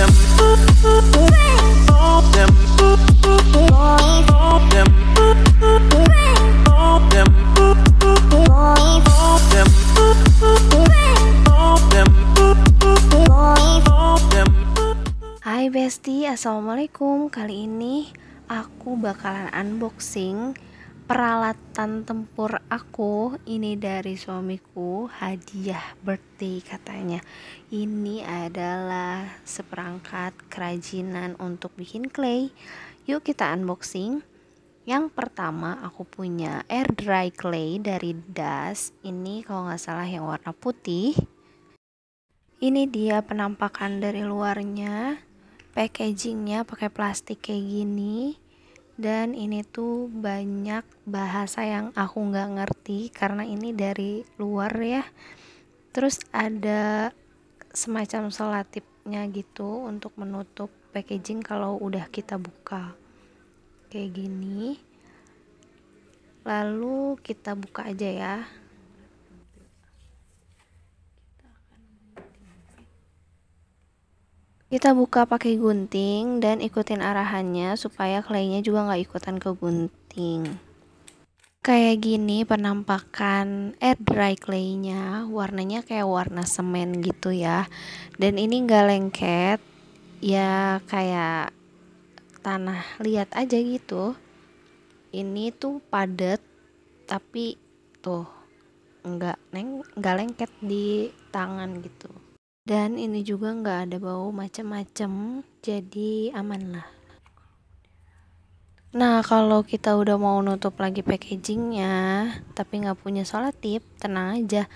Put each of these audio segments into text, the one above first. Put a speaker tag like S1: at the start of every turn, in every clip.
S1: Hai Besti, Assalamualaikum. Kali ini aku bakalan unboxing peralatan tempur aku Ini dari suamiku, hadiah birthday katanya. Ini adalah seperangkat kerajinan untuk bikin clay. Yuk kita unboxing. Yang pertama aku punya air dry clay dari Das. Ini kalau nggak salah yang warna putih. Ini dia penampakan dari luarnya. Packagingnya pakai plastik kayak gini dan ini tuh banyak bahasa yang aku nggak ngerti karena ini dari luar ya. Terus ada semacam selatipnya gitu untuk menutup packaging kalau udah kita buka. Kayak gini. Lalu kita buka aja ya kita buka pakai gunting dan ikutin arahannya supaya claynya juga nggak ikutan ke gunting. Kayak gini penampakan air dry claynya warnanya kayak warna semen gitu ya. Dan ini nggak lengket. Ya kayak tanah liat aja gitu. Ini tuh padat tapi tuh nggak neng nggak lengket di tangan gitu dan ini juga nggak ada bau macam-macam jadi aman lah. Nah kalau kita udah mau nutup lagi packagingnya tapi nggak punya solatip tenang aja.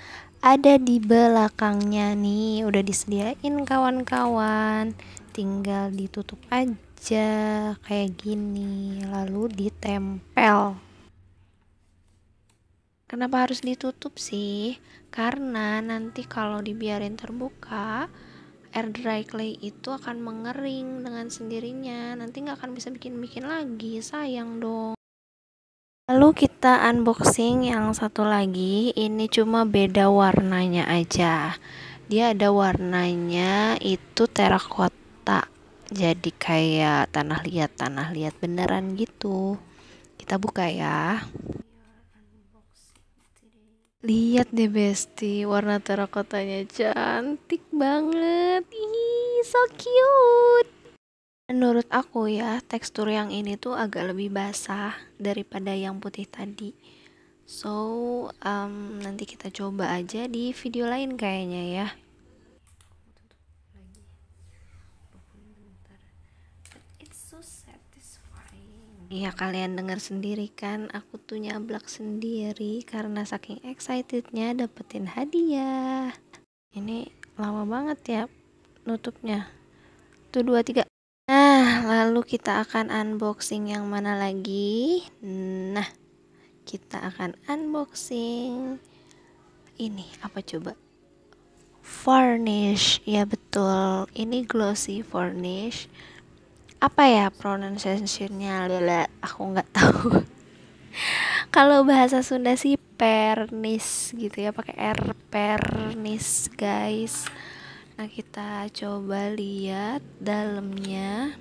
S1: Ada di belakangnya nih udah disediain kawan-kawan. Tinggal ditutup aja kayak gini lalu ditempel Kenapa harus ditutup sih? Karena nanti kalau dibiarin terbuka, air dry clay itu akan mengering dengan sendirinya. Nanti nggak akan bisa bikin-bikin lagi, sayang dong. Lalu kita unboxing yang satu lagi. Ini cuma beda warnanya aja. Dia ada warnanya itu terakota. Jadi kayak tanah liat, tanah liat beneran gitu. Kita buka ya. Lihat deh Besti, warna terakotanya cantik banget. Ih, so cute. Menurut aku ya, tekstur yang ini tuh agak lebih basah daripada yang putih tadi. So, um, nanti kita coba aja di video lain kayaknya ya. Ya kalian dengar sendiri kan aku tuh nyablak sendiri karena saking excitednya dapetin hadiah. Ini lama banget ya nutupnya. Tuh dua tiga. Nah lalu kita akan unboxing yang mana lagi? Nah kita akan unboxing ini apa coba? Varnish. Ya betul. Ini glossy varnish apa ya pronunciationnya lele? Aku nggak tahu. Kalau bahasa Sunda sih pernis gitu ya pakai r pernis guys. Nah kita coba lihat dalamnya.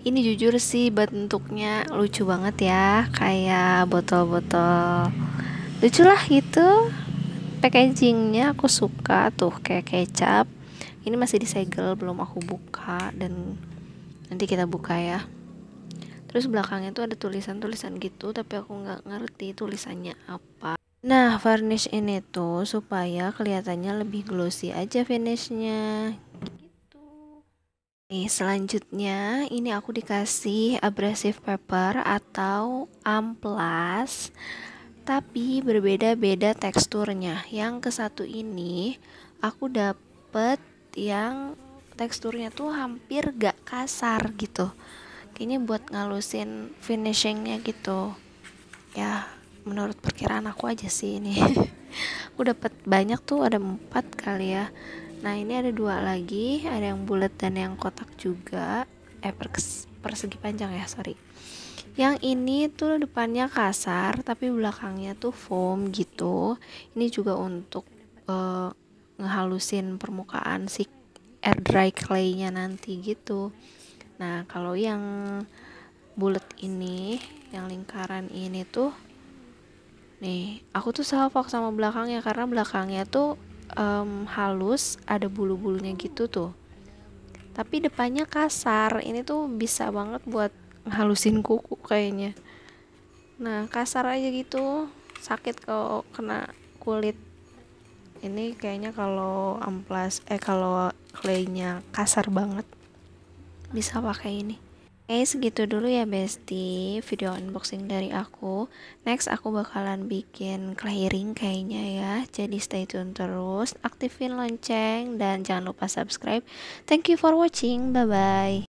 S1: Ini jujur sih bentuknya lucu banget ya kayak botol-botol. Lucu lah gitu. Packagingnya aku suka tuh kayak kecap. Ini masih disegel belum aku buka dan nanti kita buka ya. Terus belakangnya tuh ada tulisan-tulisan gitu tapi aku nggak ngerti tulisannya apa. Nah varnish ini tuh supaya kelihatannya lebih glossy aja finishnya gitu. Nih selanjutnya ini aku dikasih abrasive paper atau amplas tapi berbeda-beda teksturnya. Yang ke satu ini aku dapet yang teksturnya tuh hampir gak kasar gitu. Kayaknya buat ngalusin finishingnya gitu. Ya menurut perkiraan aku aja sih ini. Aku dapat banyak tuh ada empat kali ya. Nah ini ada dua lagi ada yang bulat dan yang kotak juga. Eh persegi panjang ya sorry. Yang ini tuh depannya kasar tapi belakangnya tuh foam gitu. Ini juga untuk uh, ngehalusin permukaan si air dry claynya nanti gitu. Nah kalau yang bulat ini yang lingkaran ini tuh nih aku tuh salvok sama belakangnya karena belakangnya tuh um, halus ada bulu-bulunya gitu tuh. Tapi depannya kasar ini tuh bisa banget buat halusin kuku kayaknya. Nah kasar aja gitu sakit kalau kena kulit ini kayaknya kalau amplas eh kalau claynya kasar banget bisa pakai ini. Oke segitu dulu ya besti video unboxing dari aku. Next aku bakalan bikin clearing kayaknya ya. Jadi stay tune terus Aktifin lonceng dan jangan lupa subscribe. Thank you for watching bye bye